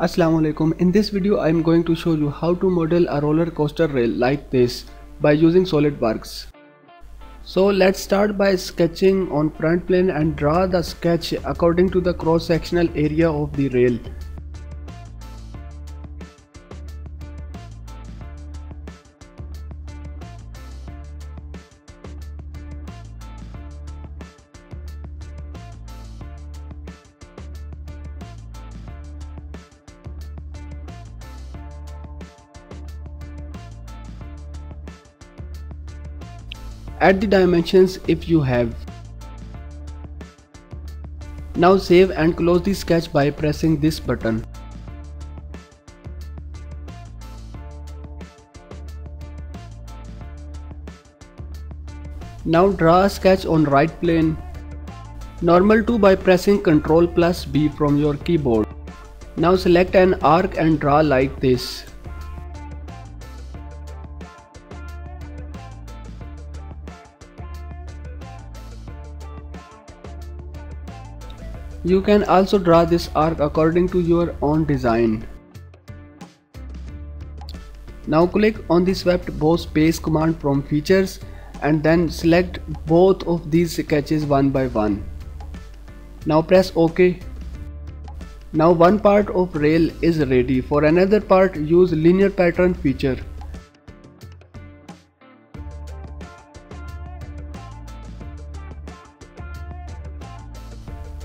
Assalamualaikum. In this video I am going to show you how to model a roller coaster rail like this by using SolidWorks. So let's start by sketching on front plane and draw the sketch according to the cross sectional area of the rail. Add the dimensions if you have. Now save and close the sketch by pressing this button. Now draw a sketch on right plane. Normal to by pressing Ctrl plus B from your keyboard. Now select an arc and draw like this. You can also draw this arc according to your own design. Now click on the swept boss base command from features and then select both of these sketches one by one. Now press OK. Now one part of rail is ready. For another part use linear pattern feature.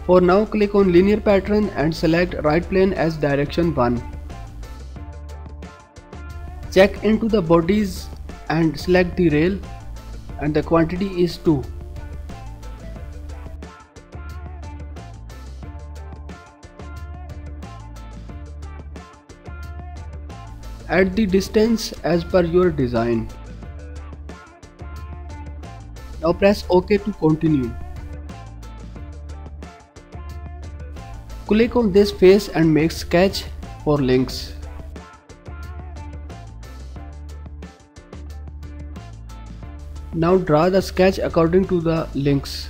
For now click on linear pattern and select right plane as direction 1. Check into the bodies and select the rail and the quantity is 2. Add the distance as per your design. Now press OK to continue. Click on this face and make sketch for links. Now draw the sketch according to the links.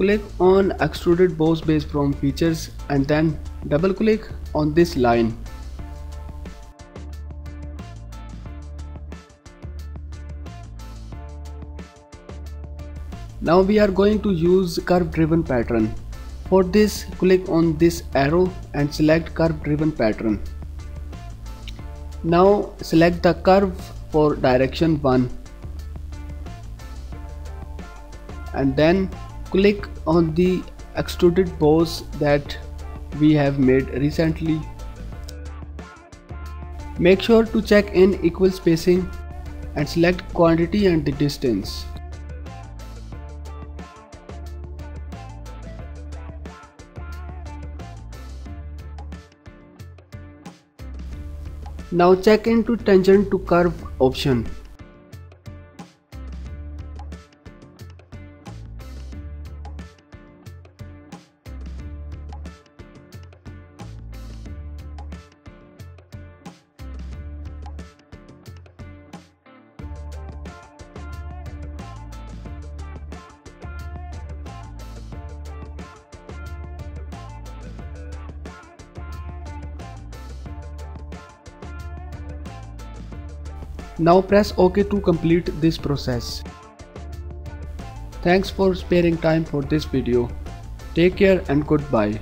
Click on extruded boss base from features and then double click on this line. Now we are going to use curve driven pattern. For this click on this arrow and select curve driven pattern. Now select the curve for direction 1 and then click on the extruded boss that we have made recently. Make sure to check in equal spacing and select quantity and the distance. Now check into tangent to curve option Now press OK to complete this process. Thanks for sparing time for this video. Take care and goodbye.